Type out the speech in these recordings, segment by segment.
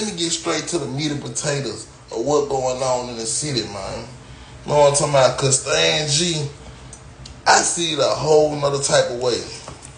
let me get straight to the meat and potatoes of what going on in the city, man. You know what I'm talking about? Cause Stan G, I see it a whole nother type of way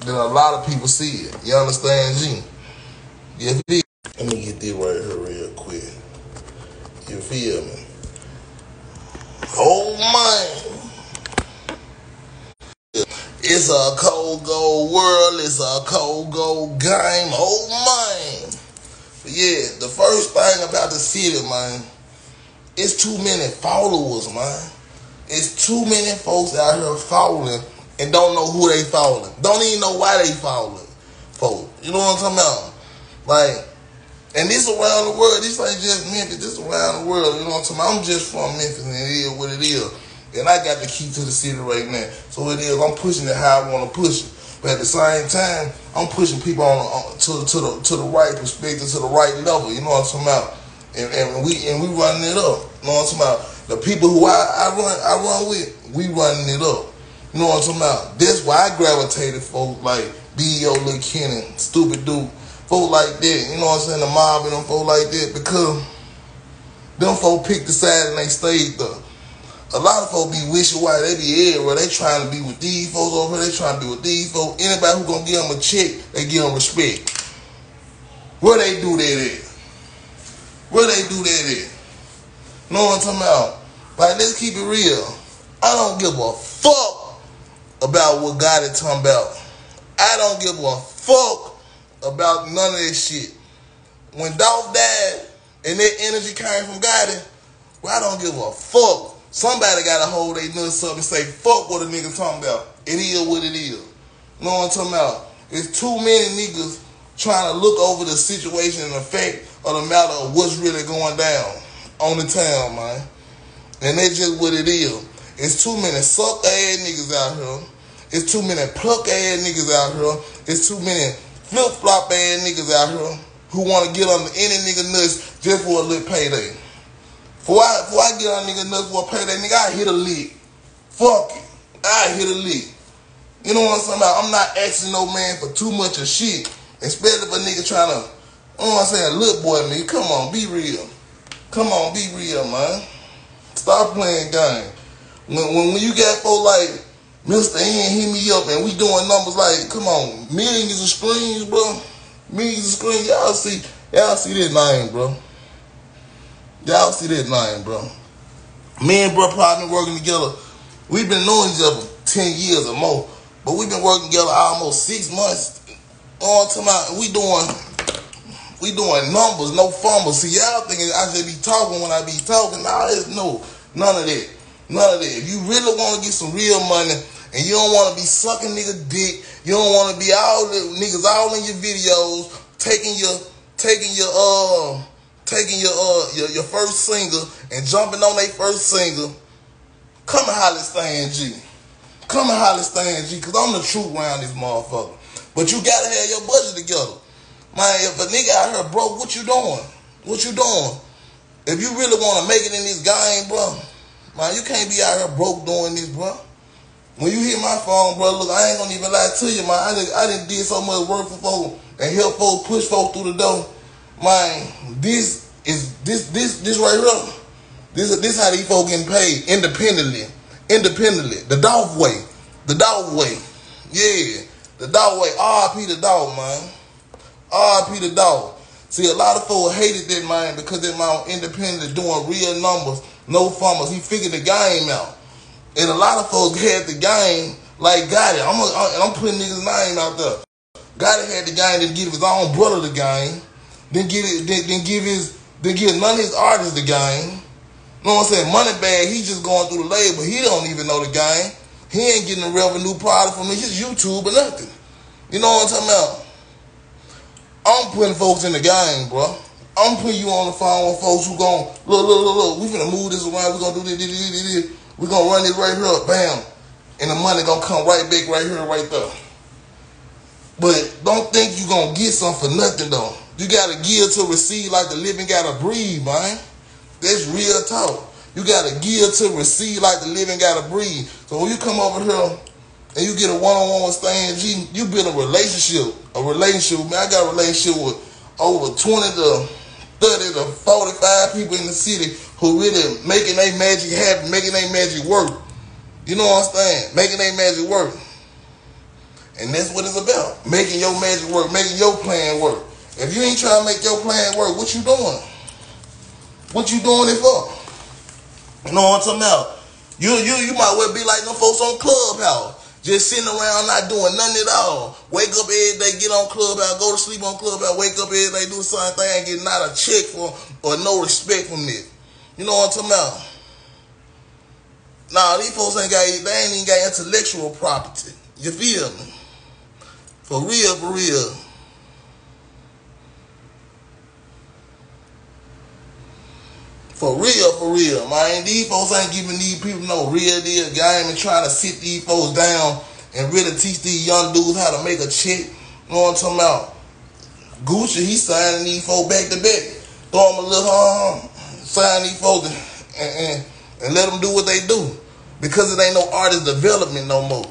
than a lot of people see it. You understand, G? You feel? Let me get this right here real quick. You feel me? Oh man. It's a cold gold world, it's a cold gold game. Oh man. Yeah, the first thing about the city, man, it's too many followers, man. It's too many folks out here following and don't know who they following. Don't even know why they following folks. You know what I'm talking about? Like, and this around the world. This ain't just Memphis. This around the world. You know what I'm talking about? I'm just from Memphis, and it is what it is. And I got the key to the city right now. So it is. I'm pushing it how I want to push it. But at the same time, I'm pushing people on, on to to the to the right perspective, to the right level. You know what I'm talking about? And, and we and we running it up. You know what I'm talking about? The people who I, I run I run with, we running it up. You know what I'm talking about? That's why I gravitated folks like B.O. Lil Kenny, Stupid Dude folk like that, you know what I'm saying, the mob and them folk like that, because them folk picked the side and they stayed there. A lot of folks be wishing why they be everywhere. They trying to be with these folks over here. They trying to be with these folks. Anybody who gonna give them a check, they give them respect. Where they do that at? Where they do that at? Know what I'm talking about? Like, let's keep it real. I don't give a fuck about what God is talking about. I don't give a fuck about none of this shit. When Dolph died and that energy came from Gotti, well, I don't give a fuck. Somebody got to hold their nuts up and say, fuck what a nigga talking about. It is what it is. You know what I'm talking about? It's too many niggas trying to look over the situation and effect of the matter of what's really going down on the town, man. And that's just what it is. It's too many suck ass niggas out here. It's too many pluck ass niggas out here. It's too many flip flop ass niggas out here who want to get under any nigga nuts just for a little payday. Before I, before I get on nigga nuts for a that nigga, I hit a lick. Fuck it. I hit a lick. You know what I'm saying? I'm not asking no man for too much of shit. Especially if a nigga trying to, you know what I'm saying, look boy me. Come on, be real. Come on, be real, man. Stop playing game. When, when, when you got folks like Mista Ian hit me up and we doing numbers like, come on, millions of screens, bro. Millions of screens. Y'all see, y'all see that name, bro. Y'all see that line, bro. Me and bro probably been working together. We've been knowing each other 10 years or more. But we've been working together almost six months. All time out, we doing we doing numbers, no fumbles. See, y'all thinking I should be talking when I be talking. Nah, it's no, none of that. None of that. If you really want to get some real money, and you don't want to be sucking nigga dick. You don't want to be all the niggas all in your videos, taking your taking your uh taking your uh your, your first single and jumping on their first single. Come and holler Stan G. Come and holler Stan G, cause I'm the truth around this motherfucker. But you gotta have your budget together. Man, if a nigga out here broke, what you doing? What you doing? If you really wanna make it in this game, bro, man, you can't be out here broke doing this, bro. When you hit my phone, bro, look, I ain't gonna even lie to you, man. I I didn't did so much work for folks and help folks push folks through the door. Man, this is this this this right here. This this how these folks getting paid independently, independently. The dog way, the dog way, yeah, the dog way. R.I.P. the dog, man. R.I.P. the dog. See, a lot of folks hated that man because that man independently doing real numbers, no farmers. He figured the game out. And a lot of folks had the game like Gotti. I'm a, I'm putting niggas' name out there. Gotti had the game, then give his own brother the game, then give it, then, then give his, then give none of his artists the game. You know what I'm saying? Moneybagg, he just going through the label. He don't even know the game. He ain't getting a revenue product from it. His YouTube or nothing. You know what I'm talking about? I'm putting folks in the game, bro. I'm putting you on the phone with folks who gon' look, look, look, look. We finna move this around. We gonna do this, this, this, this. We're gonna run this right here, bam. And the money gonna come right back right here, right there. But don't think you gonna get something for nothing though. You gotta give to receive like the living gotta breathe, man. That's real talk. You gotta give to receive like the living gotta breathe. So when you come over here and you get a one-on-one with Stan G, you build a relationship. A relationship. Man, I got a relationship with over 20 to 30 to 45 people in the city who really making their magic happen, making their magic work. You know what I'm saying? Making their magic work. And that's what it's about. Making your magic work, making your plan work. If you ain't trying to make your plan work, what you doing? What you doing it for? You know what I'm talking about? You you you might well be like them folks on Clubhouse. Just sitting around not doing nothing at all. Wake up every day, get on Clubhouse, go to sleep on Clubhouse, wake up every day, do same thing, get not a check for or no respect from this. You know what I'm talking about? Nah, these folks ain't got they ain't even got intellectual property. You feel me? For real, for real. For real, for real, man. These folks ain't giving these people no real deal game and trying to sit these folks down and really teach these young dudes how to make a check. You know what I'm talking about? Gucci, he signing these folks back to back. Throw them a little um, sign these folks and, and, and let them do what they do. Because it ain't no artist development no more.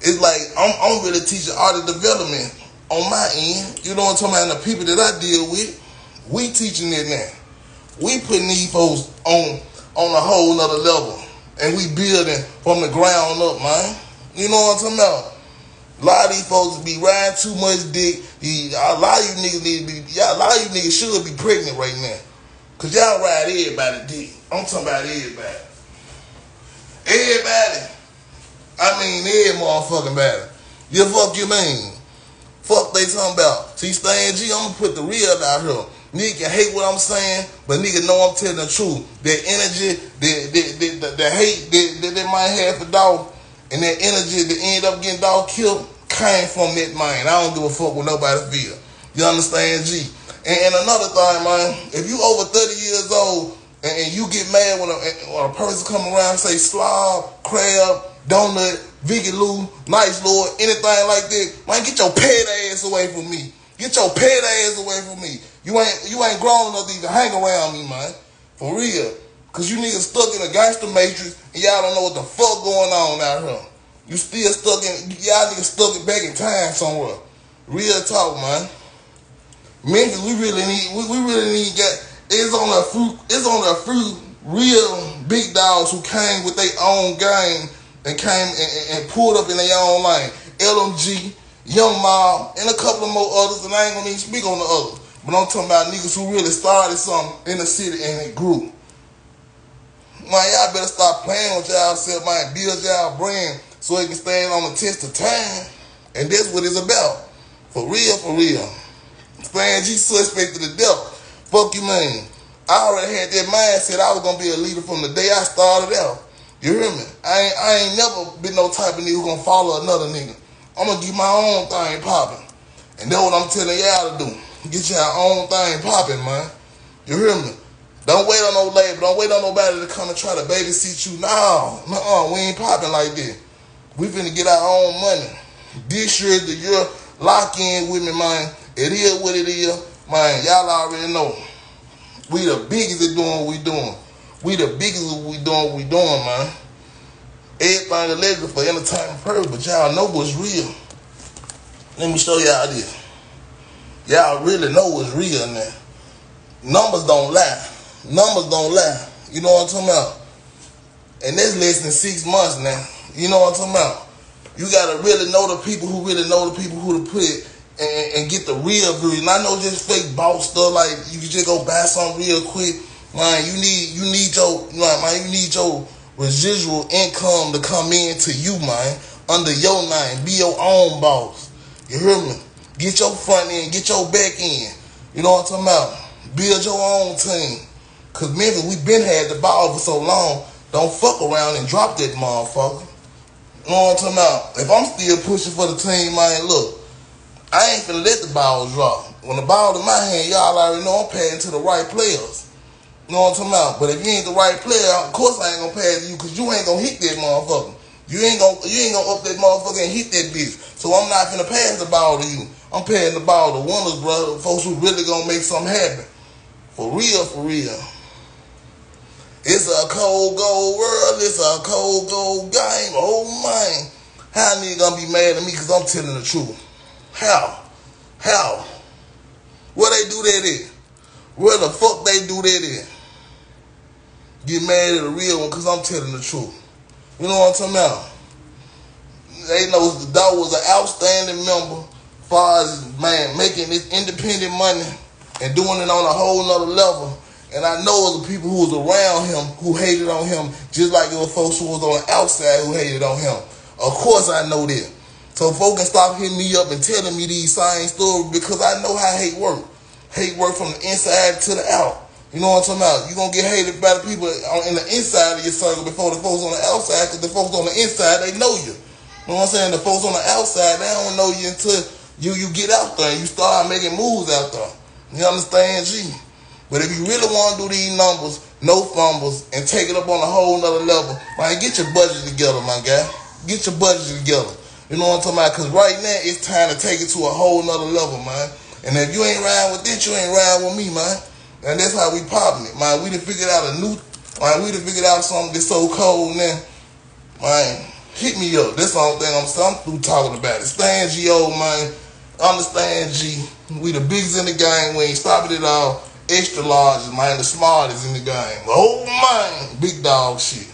It's like I'm, I'm really teaching artist development on my end. You know what I'm talking about? And the people that I deal with, we teaching it now. We putting these folks on on a whole nother level. And we building from the ground up, man. You know what I'm talking about? A lot of these folks be riding too much dick. A lot of you niggas need to be, yeah, a lot of you niggas should be pregnant right now. Cause y'all ride everybody dick. I'm talking about everybody. Everybody. I mean every motherfucking body. You fuck you mean? Fuck they talking about. See, Stan G, I'm gonna put the real out here. Nigga hate what I'm saying, but nigga know I'm telling the truth. That energy, that, that, that, the hate that, that they might have for Dolph, and that energy that end up getting Dolph killed, came from that mind. I don't give a fuck what nobody feel. You understand, G? And, and another thing, man, if you over 30 years old and, and you get mad when a, when a person come around and say slob, crab, donut, Vicky Lou, Vice Lord, anything like that, man, get your pet ass away from me. Get your pet ass away from me. You ain't you ain't grown enough to even hang around me, man. For real. Cause you niggas stuck in a gangster matrix and y'all don't know what the fuck going on out here. You still stuck in y'all niggas stuck back in time somewhere. Real talk, man. Memphis, we really need, we, we really need get. It's on a few, it's on a few real big dogs who came with their own game and came and, and pulled up in their own lane. LMG, Young Mob, and a couple of more others, and I ain't gonna even speak on the others. But I'm talking about niggas who really started something in the city and it grew. Man, y'all better stop playing with y'all self, man. Build y'all brand so it can stand on the test of time. And that's what it's about. For real, for real. Man, G suspect to the devil. Fuck you, man. I already had that mindset I was gonna be a leader from the day I started out. You hear me? I ain't, I ain't never been no type of nigga who gonna follow another nigga. I'm gonna get my own thing popping. And that's what I'm telling y'all to do. Get your own thing popping, man. You hear me? Don't wait on no label. Don't wait on nobody to come and try to babysit you. No, no, we ain't popping like that. We finna get our own money. This year is the year lock in with me, man. It is what it is. Man, y'all already know. We the biggest at doing what we doing. We the biggest we doing we doing, man. Everything alleged for entertainment purpose, but y'all know what's real. Let me show y'all this. Y'all really know what's real now. Numbers don't lie. Numbers don't lie. You know what I'm talking about? And that's less than six months now. You know what I'm talking about? You gotta really know the people who really know the people who to put and, and get the real version. I know just fake boss stuff like you can just go buy something real quick. Man, you need you need your like man, you need your residual income to come in to you, man, under your name. Be your own boss. You hear me? Get your front end, get your back end. You know what I'm talking about? Build your own team. Cause Memphis, we been had the ball for so long. Don't fuck around and drop that motherfucker. You know what I'm talking about? If I'm still pushing for the team, man, look, I ain't finna let the ball drop. When the ball in my hand, y'all already know I'm passing to the right players. You know what I'm talking about? But if you ain't the right player, of course I ain't gonna pass you because you ain't gonna hit that motherfucker. You ain't gonna you ain't gonna up that motherfucker and hit that bitch. So I'm not gonna pass the ball to you. I'm passing the ball to winners, brother. Folks who really gonna make something happen. For real, for real. It's a cold gold world. It's a cold gold game. Oh man. How nigga gonna be mad at me because I'm telling the truth? How? How? Where they do that at? Where the fuck they do that in? Get mad at the real one because I'm telling the truth. You know what I'm talking about? They know Dolph was an outstanding member far as man making this independent money and doing it on a whole nother level. And I know the people who was around him who hated on him, just like were folks who was on the outside who hated on him. Of course I know that. So folks can stop hitting me up and telling me these same stories because I know how hate work. Hate work from the inside to the out. You know what I'm talking about? You're going to get hated by the people on, in the inside of your circle before the folks on the outside because the folks on the inside, they know you. You know what I'm saying? The folks on the outside, they don't know you until you you get out there and you start making moves out there. You understand, G? But if you really want to do these numbers, no fumbles, and take it up on a whole nother level, man, get your budget together, my guy. Get your budget together. You know what I'm talking about? Because right now, it's time to take it to a whole nother level, man. And if you ain't riding with this, you ain't riding with me, man. And that's how we popping it, man. We done figured out a new, man, we done figured out something that's so cold now. Man, hit me up. That's the only thing I'm, I'm through talking about it. Stan old man. Understand, G. We the biggest in the game. We ain't stopping it all. Extra large, man. The smartest in the game. Oh, man. Big dog shit.